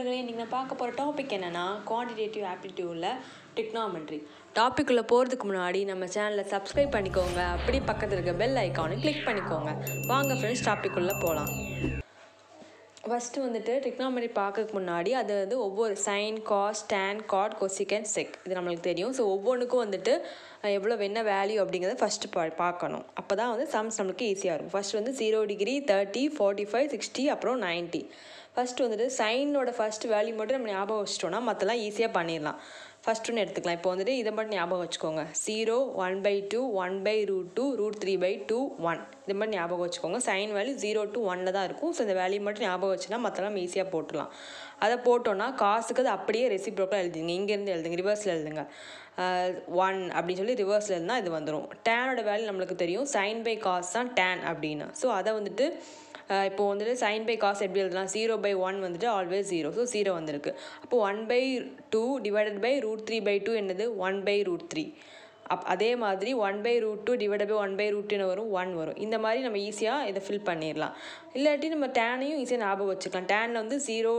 நண்பர்களே இன்றைக்கி நான் பார்க்க போகிற டாபிக் என்னென்னா குவான்டிடேட்டிவ் ஆப்டிடியூடில் டெக்னாமெண்ட்ரி டாப்பிக்குள்ளே போகிறதுக்கு முன்னாடி நம்ம சேனலை சப்ஸ்கிரைப் பண்ணிக்கோங்க. அப்படி பக்கத்தில் இருக்க பெல் ஐக்கானை கிளிக் பண்ணிக்கோங்க. வாங்க ஃப்ரெண்ட்ஸ் டாப்பிக்குள்ளே போகலாம் ஃபஸ்ட்டு வந்துட்டு டெக்னாமெண்ட்ரி பார்க்கறதுக்கு முன்னாடி அது வந்து ஒவ்வொரு sine cos tan cot cosecant sec இது நம்மளுக்கு தெரியும். ஸோ ஒவ்வொன்றுக்கும் வந்துட்டு எவ்வளோ என்ன வேல்யூ அப்படிங்கிறத ஃபஸ்ட்டு பா பார்க்கணும். அப்போ தான் வந்து சம்ஸ் நம்மளுக்கு ஈஸியாக இருக்கும். ஃபஸ்ட் வந்து zero degree thirty forty five sixty அப்புறம் நைன்ட்டி ஃபஸ்ட்டு வந்துட்டு சைனோட ஃபஸ்ட் வேல்யூ மட்டும் நம்ம ஞாபகம் வச்சிட்டோம்னா மற்றெல்லாம் ஈஸியாக பண்ணிடலாம். ஃபஸ்ட் ஒன்று எடுத்துக்கலாம். இப்போ வந்துட்டு இதை மட்டும் ஞாபகம் வச்சுக்கோங்க. Zero one by two one by root two root three by two one இது மாதிரி ஞாபகம் வச்சுக்கோங்க. சைன் வேல்யூ ஜீரோ டூ ஒனில் தான் இருக்கும். ஸோ இந்த வேல்யூ மட்டும் ஞாபகம் வச்சுன்னா மற்றெல்லாம் ஈஸியாக போட்டுடலாம். அதை போட்டோன்னா காசுக்கு அது அப்படியே ரெசிப்ரோக்காக எழுதுங்க இங்கேருந்து எழுதுங்க ரிவர்ஸில் எழுதுங்க. ஒன் அப்படின்னு சொல்லி ரிவர்ஸில் எழுதுனா இது வந்துடும் டேனோட வேல்யூ நம்மளுக்கு தெரியும். சைன் பை காஸ் தான் டேன் அப்படின்னு. ஸோ அதை வந்துட்டு இப்போ வந்துட்டு சைன் பை காஸ் எப்படி எழுதலாம்? ஜீரோ பை ஒன் வந்துட்டு ஆல்வேஸ் ஜீரோ ஸோ ஜீரோ வந்திருக்கு. அப்போ one by two divided by root three by two என்னது? One by root three up அதே மாதிரி one by root two divide by one by root டூன்னு வரும் ஒன் வரும். இந்த மாதிரி நம்ம ஈஸியாக இதை ஃபில் பண்ணிடலாம். இல்லாட்டி நம்ம டேனையும் ஈஸியாக ஞாபகம் வச்சுக்கலாம். டேனில் வந்து ஜீரோ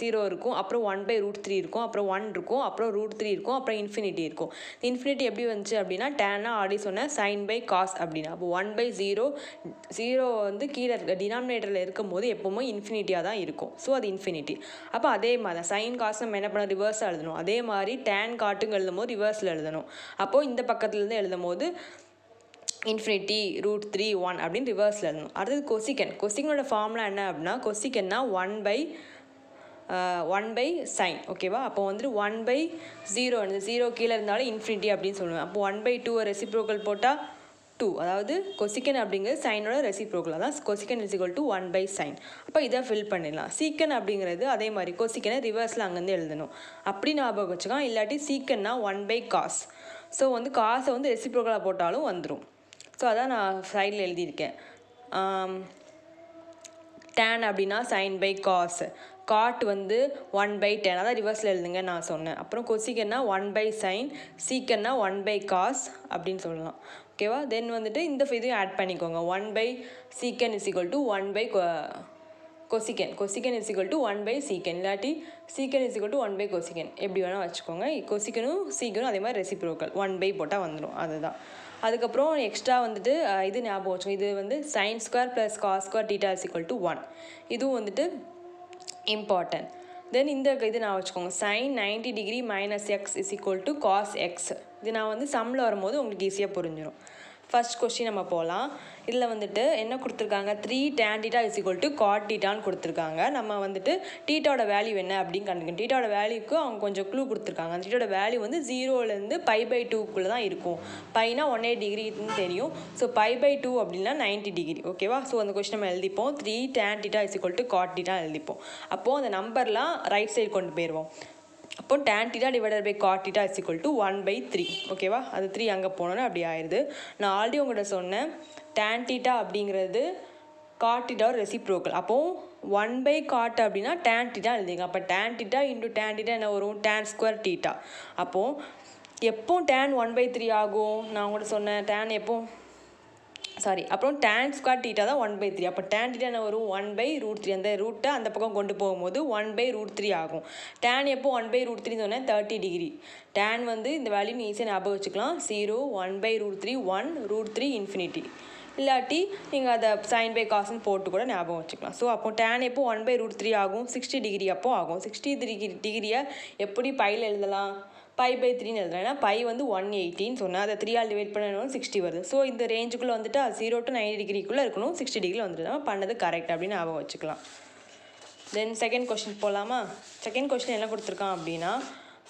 ஜீரோ இருக்கும். அப்புறம் ஒன் பை ரூட் த்ரீ இருக்கும். அப்புறம் ஒன் இருக்கும். அப்புறம் ரூட் த்ரீ இருக்கும். அப்புறம் இன்ஃபினிட்டி இருக்கும். இன்ஃபினிட்டி எப்படி வந்துச்சு அப்படின்னா டேன்னா ஆடி சொன்னேன் சைன் பை காஸ் அப்படின்னா அப்போ ஒன் பை ஜீரோ ஜீரோ வந்து கீழே இருக்க டினாமினேட்டரில் இருக்கும் போது எப்போவுமே இன்ஃபினிட்டியாக தான் இருக்கும். ஸோ அது இன்ஃபினிட்டி அப்போ அதே மாதிரி தான். சைன் காஸ் நம்ம என்ன பண்ணோம் ரிவர்ஸாக எழுதணும். அதே மாதிரி டேன் காட்டுங்க எழுதும் போது ரிவர்ஸில் எழுதணும். அப்போது இந்த பக்கத்துலேருந்து எழுதும் போது இன்ஃபினிட்டி ரூட் த்ரீ ஒன் அப்படின்னு ரிவர்ஸில் எழுதணும். அடுத்தது கொசிக்கன் கொசிக்கனோட ஃபார்முலா என்ன அப்படின்னா கொசிக்கன்னா one by one by sine ஓகேவா அப்போ வந்துட்டு ஒன் பை ஜீரோ இந்த ஜீரோ கீழே இருந்தாலும் இன்ஃபினிட்டி அப்படின்னு சொல்லுவேன். அப்போ ஒன் பை டூ ரெசிப்ரோக்கல் போட்டால் டூ அதாவது கொசிக்கன் அப்படிங்கிறது சைனோட ரெசிப்ரோக்கல் அதான் cosecant is equal to one by sine அப்போ இதை ஃபில் பண்ணிடலாம். சீக்கன் அப்படிங்கிறது அதே மாதிரி. கொசிக்கனை ரிவர்ஸில் அங்கேருந்து எழுதணும். அப்படி ஞாபகம் வச்சுக்கலாம் இல்லாட்டி சீக்கன்னா ஒன் பை காஸ் ஸோ வந்து காசை வந்து ரெசிப்ரோக்கலாக போட்டாலும் வந்துடும் ஸோ அதான் நான் சைடில் எழுதியிருக்கேன். டேன் அப்படின்னா சைன் பை காஸ் காட் வந்து ஒன் பை டென் அதான் ரிவர்ஸில் எழுதுங்க நான் சொன்னேன். அப்புறம் கொசிக்கன்னா ஒன் பை சைன் சீக்கன்னா ஒன் பை காஸ் அப்படின்னு சொல்லலாம். ஓகேவா தென் வந்துட்டு இந்த இதையும் ஆட் பண்ணிக்கோங்க. One by secant is equal to one by cosecant cosecant is equal to one by secant இல்லாட்டி secant is equal to one by cosecant எப்படி வேணால் வச்சுக்கோங்க. கொசிக்கனும் சீக்கனும் அதே மாதிரி ரெசிப்ரோக்கல் ஒன் பை போட்டால் வந்துடும் அதுதான். அதுக்கப்புறம் எக்ஸ்ட்ரா வந்துட்டு இது ஞாபகம் வச்சுக்கோங்க. இது வந்து sine square plus cos square theta is equal to one இதுவும் வந்துட்டு இம்பார்ட்டன்ட் தென் இந்த இது நான் வச்சுக்கோங்க. Sine 90 degree minus x is equal to cos x இது நான் வந்து சம்மில் வரும்போது உங்களுக்கு ஈஸியாக புரிஞ்சிடும் ஃபர்ஸ்ட் கொஸ்டின் நம்ம போகலாம் இதில் வந்துட்டு என்ன கொடுத்துருக்காங்க? Three tan theta is equal to cot டீட்டான்னு கொடுத்துருக்காங்க. நம்ம வந்துட்டு டீட்டாவோட வேல்யூ என்ன அப்படின்னு கண்டுக்கணும் டீட்டாவோட வேல்யூக்கு அவங்க கொஞ்சம் க்ளூ கொடுத்துருக்காங்க. அந்த டீட்டோட வேல்யூ வந்து ஜீரோலேருந்து பை பை டூக்குள்ளே தான் இருக்கும். பைனா ஒன் எயிட் டிகிரின்னு தெரியும். ஸோ பை பை டூ அப்படின்னா 90 டிகிரி ஓகேவா ஸோ அந்த கொஸ்டின் நம்ம எழுதிப்போம். Three tan theta is equal to cot theta எழுதிப்போம். அப்போது அந்த நம்பர்லாம் ரைட் சைடு கொண்டு போயிடுவோம் அப்போ tan theta divided by cot theta is equal to one by three ஓகேவா அது த்ரீ அங்கே போனோன்னு அப்படி ஆயிடுது நான் ஆல்ரெடி உங்கள்கிட்ட சொன்னேன் டேன் டீட்டா அப்படிங்கிறது காட் டீட்டா ஒரு ரெசிப்ரோக்கல் அப்போது ஒன் பை காட் அப்படின்னா டேன் டீட்டா எழுதிங்க. அப்போ tan theta into tan theta என்ன வரும்? டேன் ஸ்கொயர் டீட்டா அப்போது எப்போ டேன் ஒன் பை த்ரீ ஆகும்? நான் உங்கள்கிட்ட சொன்னேன் டேன் எப்போ? சாரி அப்புறம் டேன் ஸ்கொயர் டீட்டா தான் ஒன் பை த்ரீ அப்போ டேன் டீட்டா என்ன வரும்? ஒன் பை ரூட் த்ரீ அந்த ரூட்டை அந்த பக்கம் கொண்டு போகும்போது ஒன் பை ரூட் த்ரீ ஆகும். டேன் எப்போ ஒன் பை ரூட் த்ரீ சொன்னேன்? தேர்ட்டி டிகிரி டேன் வந்து இந்த வேல்யூ ஈஸியாக ஞாபகம் வச்சுக்கலாம். Zero one by root three one root three infinity இல்லாட்டி நீங்கள் அதை சைன் பை காசுன்னு போட்டு கூட ஞாபகம் வச்சுக்கலாம். ஸோ அப்போ டேன் எப்போ ஒன் பை ரூட் த்ரீ ஆகும்? சிக்ஸ்டி டிகிரி அப்போ ஆகும். சிக்ஸ்டி டிகிரி டிகிரியை எப்படி பையில் எழுதலாம்? பை பை த்ரீன்னு எழுதுறேன். பை வந்து ஒன் எயிட்டின்னு சொன்னேன் அதை த்ரீ ஆல் டிவைட் பண்ணணும் சிக்ஸ்டி வருது. ஸோ இந்த ரேஞ்சுக்குள்ளே வந்துட்டு அது ஜீரோ டு நைன் டிகிரிக்குள்ளே இருக்கணும். சிக்ஸ்டி டிகிரியில் வந்துட்டு நம்ம பண்ணது கரெக்ட் அப்படின்னு ஞாபகம் வச்சுக்கலாம். தென் செகண்ட் கொஸ்டின் போகலாமா செகண்ட் கொஸ்டின் என்ன கொடுத்துருக்கான் அப்படின்னா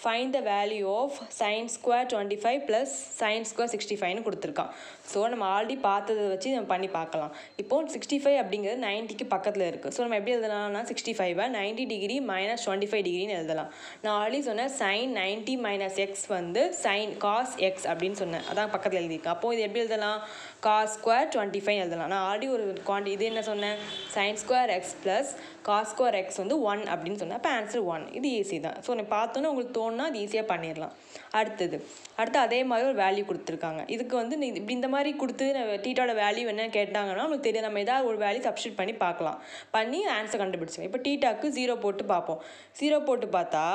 find the value of sine square twenty five plus sine square sixty ஃபைவ்னு கொடுத்துருக்கான். ஸோ நம்ம ஆல்ரெடி பார்த்ததை வச்சு நம்ம பண்ணி பார்க்கலாம். இப்போ சிக்ஸ்டி ஃபைவ் அப்படிங்கிறது நைன்ட்டிக்கு பக்கத்தில் இருக்குது ஸோ நம்ம எப்படி எழுதலாம்னா சிக்ஸ்டி ஃபைவை ninety degree minus twenty five டிகிரின்னு எழுதலாம். நான் ஆல்ரெடி சொன்னேன் சைன் நைன்ட்டி மைனஸ் எக்ஸ் வந்து சைன் காஸ் எக்ஸ் அப்படின்னு சொன்னேன். அதான் பக்கத்தில் எழுதியிருக்கேன். அப்போது இது எப்படி எழுதலாம்? காஸ் ஸ்கொயர் டுவெண்ட்டி ஃபைவ் எழுதலாம். நான் ஆல்ரெடி ஒரு குவான்டி இது என்ன சொன்னேன்? Sine square x plus cos square x வந்து ஒன் அப்படின்னு சொன்னால் அப்போ ஆன்சர் ஒன் இது ஈஸி தான். ஸோ நீ பார்த்தோன்னே உங்களுக்கு தோணுனா அது ஈஸியாக பண்ணிடலாம் அடுத்தது. அடுத்து அதே மாதிரி ஒரு வேல்யூ கொடுத்துருக்காங்க. இதுக்கு வந்து நீ இப்படி இந்த மாதிரி கொடுத்து டீட்டாவோட வேல்யூ என்ன கேட்டாங்கன்னா உங்களுக்கு தெரியும். நம்ம ஏதாவது ஒரு வேல்யூ சப்ஸ்டியூட் பண்ணி பார்க்கலாம். பண்ணி ஆன்சர் கண்டுபிடிச்சோம் இப்போ டீட்டாக்கு ஜீரோ போட்டு பார்ப்போம். ஜீரோ போட்டு பார்த்தா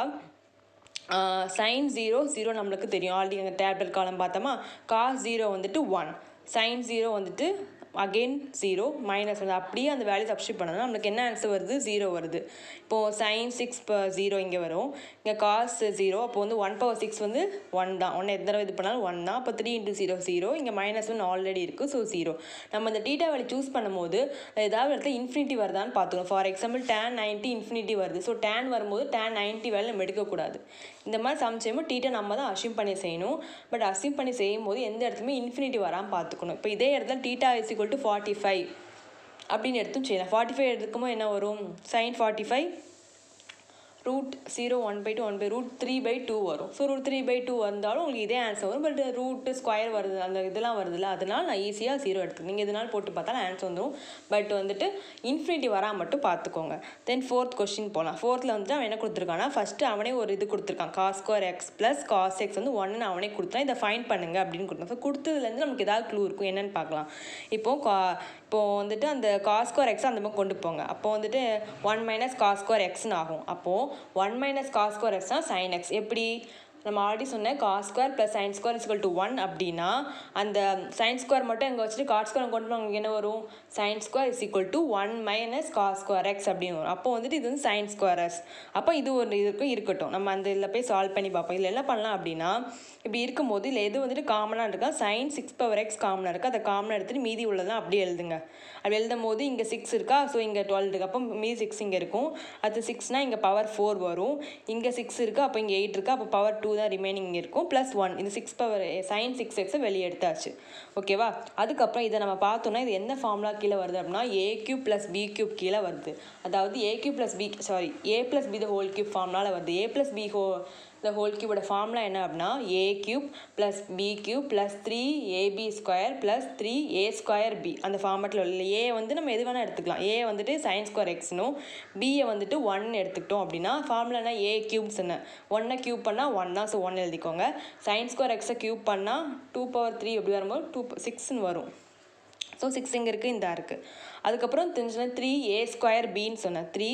சைன் ஜீரோ ஜீரோ நம்மளுக்கு தெரியும். ஆல்ரெடி எங்கள் டேப்லெட் காலம் பார்த்தோமா? காஸ் ஜீரோ வந்துட்டு ஒன் சைன் ஜீரோ வந்துட்டு அகெயின் ஜீரோ மைனஸ் வந்து அப்படியே அந்த வேல்யூ சப்ஸ்டியூட் பண்ணணும் நம்மளுக்கு என்ன ஆன்சர் வருது? ஜீரோ வருது. இப்போது சைன் சிக்ஸ் ஜீரோ இங்கே வரும். இங்கே காஸ் ஜீரோ அப்போ வந்து ஒன் பவர் சிக்ஸ் வந்து ஒன் தான். ஒன்று எத்தனை தடவை இது பண்ணாலும் ஒன் தான். அப்போ த்ரீ இன்ட்டு ஜீரோ ஜீரோ இங்கே மைனஸ் ஒன் ஆல்ரெடி இருக்குது ஸோ ஜீரோ நம்ம இந்த டீட்டா வேல்யூ சூஸ் பண்ணும்போது ஏதாவது இடத்துல இன்ஃபினிட்டி வருதான்னு பார்த்துக்கணும். For example tan ninety infinity வருது. ஸோ டேன் வரும்போது டேன் நைன்ட்டி வேலை நம்ம எடுக்கக்கூடாது. இந்த மாதிரி சம் செய்யும்போது டீட்டா நம்ம தான் அசியூம் பண்ணி செய்யணும். பட் அசியூம் பண்ணி செய்யும் போது எந்த இடத்துலையுமே இன்ஃபினிட்டி வராமல் பார்த்துக்கணும் இப்போ இதே இடத்துல theta is equal to forty five அப்படின்னு எடுத்தும் செய்யலாம். ஃபார்ட்டி ஃபைவ் எடுக்கும்போது என்ன வரும்? Sine forty five root zero one by two one by root three by two வரும். So root three by two வந்தாலும் உங்களுக்கு இதே ஆன்சர் வரும். பட் ரூட் ஸ்கொயர் வருது அந்த இதெல்லாம் வருதுல்ல அதனால நான் ஈஸியாக ஜீரோ எடுத்துக்கேன் நீங்கள் இதனால் போட்டு பார்த்தாலும் ஆன்சர் வந்துடும் பட் வந்துட்டு இன்ஃபினிட்டி வராமல் மட்டும் பார்த்துக்கோங்க. தென் ஃபோர்த் கொஸ்டின் போகலாம் ஃபோர்த்தில் வந்துட்டு அவன் என்ன கொடுத்துருக்கான்னா ஃபஸ்ட்டு அவனே ஒரு இது கொடுத்துருக்கான். Cos square x plus cos x வந்து ஒன்னு அவனே கொடுத்தான் இதை ஃபைன் பண்ணுங்க அப்படின்னு கொடுத்தான் ஸோ கொடுத்ததுலேருந்து நமக்கு ஏதாவது க்ளூ இருக்கும். என்னென்னு பார்க்கலாம். இப்போது கா இப்போது வந்துட்டு அந்த காஸ்கோர் எக்ஸ் அந்த மாதிரி கொண்டு போங்க. அப்போ வந்துட்டு ஒன் மைனஸ் காஸ்கோர் எக்ஸ்னு ஆகும். அப்போது ஒன் மைனஸ் காஸ் ஸ்கொயர் எக்ஸ்னா சைன் எக்ஸ் எப்படி? நம்ம ஆல்ரெடி சொன்னேன் cos square plus sine square is equal to one அப்படின்னா அந்த சைன் ஸ்கொயர் மட்டும் எங்கே வச்சுட்டு காஸ் ஸ்கொயர் கொண்டு போனால் என்ன வரும்? Sine square is equal to one minus cos square x அப்படின்னு வரும். அப்போ வந்துட்டு இது வந்து சைன் ஸ்கொயர் எக்ஸ் அப்போ இது ஒரு இதுக்கும் இருக்கட்டும். நம்ம அந்த இதில் போய் சால்வ் பண்ணி பார்ப்போம். இதில் என்ன பண்ணலாம் அப்படின்னா இப்படி இருக்கும்போது இல்லை எது வந்துட்டு காமனாக இருக்கா? சைன் சிக்ஸ் பவர் எக்ஸ் காமனாக இருக்குது அதை காமனாக எடுத்துகிட்டு மீதி உள்ளதெல்லாம் அப்படியே எழுதுங்க. அப்படி எழுதும் போது இங்கே சிக்ஸ் இருக்கா? ஸோ இங்கே டுவெல் இருக்குது அப்போ மீதி சிக்ஸ் இங்கே இருக்கும். அது சிக்ஸ்னால் இங்கே பவர் ஃபோர் வரும். இங்கே சிக்ஸ் இருக்குது அப்போ இங்கே எயிட் இருக்குது அப்போ பவர் டூ தான் ரிமைனிங் இருக்கும். ப்ளஸ் ஒன் இந்த சிக்ஸ் பவர் சைன் சிக்ஸ் எக்ஸை வெளியே எடுத்தாச்சு. ஓகேவா அதுக்கப்புறம் இதை நம்ம பார்த்தோன்னா இது என்ன ஃபார்முலா கீழே வருது அப்படின்னா A cube plus B cube கீழே வருது. அதாவது A cube plus B sorry A plus B the whole cube ஃபார்ம்னால வருது. ஏ ப்ளஸ் பி ஹோ இந்த ஹோல் கியூபோட ஃபார்முலா என்ன அப்படின்னா A cube plus B cube plus three A B square plus three A square B அந்த ஃபார்மேட்டில் உள்ள ஏ வந்து நம்ம எது வேணால் எடுத்துக்கலாம். ஏ வந்துட்டு சைன் ஸ்கொயர் எக்ஸ்னும் பியை வந்துட்டு ஒன் எடுத்துக்கிட்டோம் அப்படின்னா ஃபார்முலானா ஏ கியூப்ஸ் என்ன? ஒன்னை கியூப் பண்ணால் ஒன் தான். ஸோ ஒன் எழுதிக்கோங்க. சைன் ஸ்கொயர் எக்ஸை கியூப் பண்ணால் டூ பவர் த்ரீ எப்படி வரும்போது டூ சிக்ஸ்னு வரும். ஸோ சிக்ஸ் இங்கே இருக்குது இந்த இருக்குது அதுக்கப்புறம் தெரிஞ்சுன்னா த்ரீ ஏ ஸ்கொயர் பின்னு சொன்னேன். த்ரீ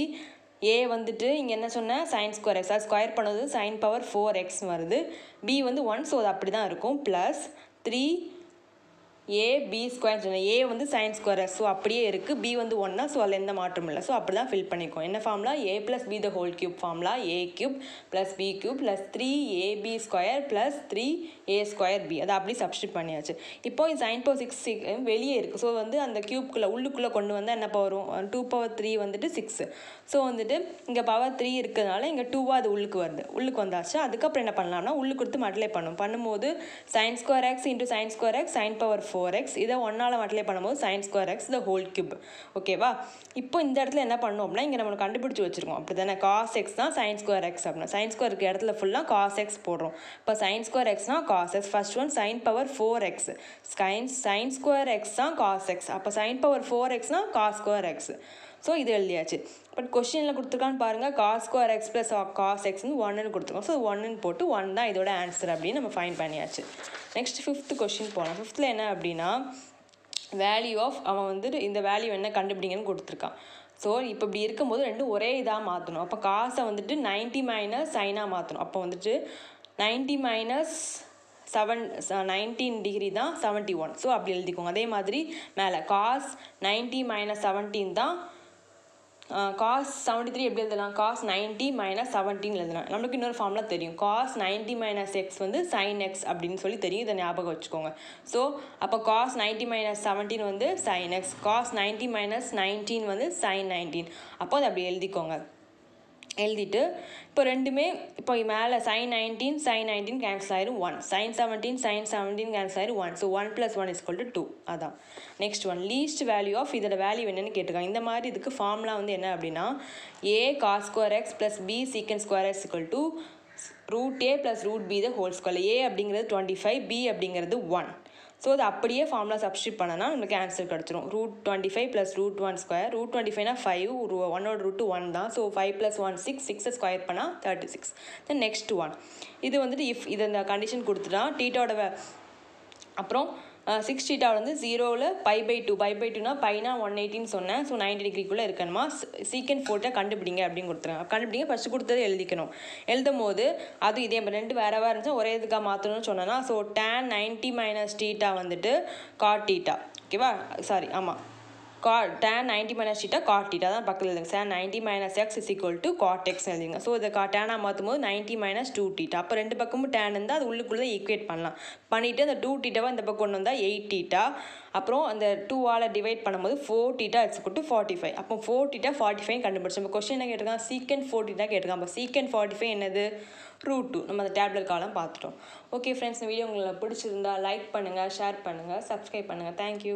ஏ வந்துட்டு இங்கே என்ன சொன்னால் சைன் ஸ்கொயர் எக்ஸ் அது ஸ்கொயர் பண்ணது சைன் பவர் ஃபோர் எக்ஸ் வருது. பி வந்து ஒன் ஸோ அது அப்படி தான் இருக்கும். Plus three A B square சொன்னேன் ஏ வந்து சைன் ஸ்கொயர் ஸோ அப்படியே இருக்குது பி வந்து ஒன்னா ஸோ அதில் எந்த மாற்றமும் இல்லை. ஸோ அப்படி தான் ஃபில் பண்ணிக்கோம். என்ன formula A plus B the whole cube formula A cube plus B cube plus three A B square plus three A square B அதை அப்படி சப்ஸ்டியூட் பண்ணியாச்சு. இப்போ சைன் பவர் சிக்ஸ் வெளியே இருக்குது ஸோ வந்து அந்த கியூப்குள்ளே உள்ளுக்குள்ளே கொண்டு வந்தால் என்ன வரும்? டூ பவர் த்ரீ வந்துட்டு சிக்ஸ் ஸோ வந்துட்டு இங்கே பவர் த்ரீ இருக்கிறதுனால இங்கே டூவாக அது உள்ளுக்கு வருது. உள்ளுக்கு வந்தாச்சு. அதுக்கப்புறம் என்ன பண்ணலாம்னா உள்ளுக்கு கொடுத்து மல்டிப்ளை பண்ணும். பண்ணும்போது sine square x into sine square x sine power four x இதை ஒன்னால் மல்டிப்ளை பண்ணும்போது sine square x the whole cube ஓகேவா இப்போ இந்த இடத்துல என்ன பண்ணோம் அப்படின்னா இங்கே நம்ம கண்டுபிடிச்சி வச்சிருக்கோம். அப்படி தானே காஸ் எக்ஸ் தான் சைன் ஸ்கொயர் எக்ஸ் அப்படின்னா. சைன் ஸ்கொயர் இருக்க இடத்துல ஃபுல்லாக காஸ் எக்ஸ் போடுறோம். இப்போ sine square எக்ஸ்னா cos x first one sine power four x sine sine square x தான் காஸ் எக்ஸ் அப்போ சைன் பவர் ஃபோர் எக்ஸ்னா காஸ் ஸ்கொயர் எக்ஸ் ஸோ இது எழுதியாச்சு. பட் கொஷினில் கொடுத்துருக்கான்னு பாருங்கள் cos square x plus cos எக்ஸ்னு ஒன்னு கொடுத்துருக்கோம். ஸோ ஒன்னுன்னு போட்டு ஒன் தான் இதோட ஆன்சர் அப்படின்னு நம்ம ஃபைன் பண்ணியாச்சு. நெக்ஸ்ட் ஃபிஃப்த் கொஷின் போகலாம் ஃபிஃப்த்தில் என்ன அப்படின்னா வேல்யூ ஆஃப் அவன் வந்துட்டு இந்த வேல்யூ என்ன கண்டுபிடிங்கன்னு கொடுத்துருக்கான். ஸோ இப்போ இப்படி இருக்கும்போது ரெண்டும் ஒரே இதாக மாற்றணும் அப்போ காசை வந்துட்டு நைன்ட்டி மைனஸ் சைனாக மாற்றணும் அப்போ வந்துட்டு ninety minus seven nineteen degree தான் செவன்ட்டி ஒன் ஸோ அப்படி எழுதிக்கோங்க. அதே மாதிரி மேலே காஸ் நைன்ட்டி மைனஸ் செவன்டீன் தான் காஸ் செவன்ட்டி த்ரீ எப்படி எழுதலாம்? காஸ் நைன்ட்டி மைனஸ் செவன்டீன் எழுதலாம். நம்மளுக்கு இன்னொரு ஃபார்ம்லாம் தெரியும். காஸ் நைன்ட்டி மைனஸ் எக்ஸ் வந்து சைன் எக்ஸ் அப்படின்னு சொல்லி தெரியும். இதை ஞாபகம் வச்சுக்கோங்க. ஸோ அப்போ காஸ் நைன்ட்டி மைனஸ் செவன்டீன் வந்து sine x cos ninety minus nineteen வந்து சைன் நைன்டீன் அப்போ அதை அப்படி எழுதிக்கோங்க. எழுதிட்டு இப்போ ரெண்டுமே இப்போ மேலே sine nineteen sine nineteen cancel ஆயிரும் one sine seventeen sine seventeen cancel ஆயிரும் one so one plus one is equal to two அதான். Next one least value of இதோட வேல்யூ என்னன்னு கேட்டிருக்காங்க. இந்த மாதிரி இதுக்கு ஃபார்முலா வந்து என்ன அப்படின்னா a cos square x plus b secant square x equal to root a plus root b the whole square a அப்படிங்கிறது டுவெண்ட்டி ஃபைவ் பி அப்படிங்கிறது ஒன் ஸோ அது அப்படியே ஃபார்முலா சப்ஸ்டியூட் பண்ணனா நமக்கு ஆன்சர் கிடச்சிரும். Root twenty five plus root one square root twenty five five ஒன்னோட root one தான். So five plus one six சிக்ஸை ஸ்கொயர் பண்ணால் thirty six then next one இது வந்துட்டு இஃப் இது இந்த கண்டிஷன் கொடுத்துட்டா டீட்டோட அப்புறம் சிக்ஸ் டீட்டா வந்து ஜீரோவில் pi pi two pi pi டூனா பைனா ஒன் எயிட்டின்னு சொன்னேன். ஸோ நைன்டி டிகிரிக்குள்ளே இருக்கணுமா? சீக்கண்ட் ஃபோட்டோ கண்டுபிடிங்க அப்படின்னு கொடுத்துருங்க கண்டுபிடிங்க. ஃபஸ்ட்டு கொடுத்தது எழுதிக்கணும். எழுதும் போது அது இதே ரெண்டு வேறு வேறு இருந்துச்சு ஒரே இதுக்காக மாற்றணும்னு சொன்னேன்னா so tan ninety minus theta வந்துட்டு காட் டீட்டா ஓகேவா சாரி ஆமாம் கா tan ninety minus theta cot theta தான் பக்கத்தில் எழுதுங்க. Sir ninety minus x is equal to cot x எழுதிங்க. ஸோ இதை கா டேனாக மாற்றும் போது நைன்ட்டி மைனஸ் டூ டீட்டா அப்போ ரெண்டு பக்கமும் டேன் இருந்தால் அது உள்ளுக்குள்ளே ஈக்குவேட் பண்ணலாம். பண்ணிவிட்டு அந்த டூ டீட்டாவை இந்த பக்கம் கொண்டு வந்தால் எயிட் டீட்டா அப்புறம் அந்த டூவால் டிவைட் பண்ணும்போது four theta it's to forty five அப்போ ஃபோர் டீட்டா ஃபார்ட்டி ஃபைவ் கண்டுபிடிச்சோம் இப்போ கொஸ்டின் என்ன கேட்டிருக்கான்? சீக்கன் ஃபோர் டீட்டா கேட்டிருக்கான். அப்போ சீக்கன் ஃபார்ட்டி ஃபைவ் என்னது? ரூட் டூ நம்ம அந்த டேப்லெட் காலம் பார்த்துட்டோம். ஓகே ஃப்ரெண்ட்ஸ் இந்த வீடியோ உங்களுக்கு பிடிச்சிருந்தா லைக் பண்ணுங்கள் ஷேர் பண்ணுங்கள் சப்ஸ்கிரைப் பண்ணுங்கள் தேங்க்யூ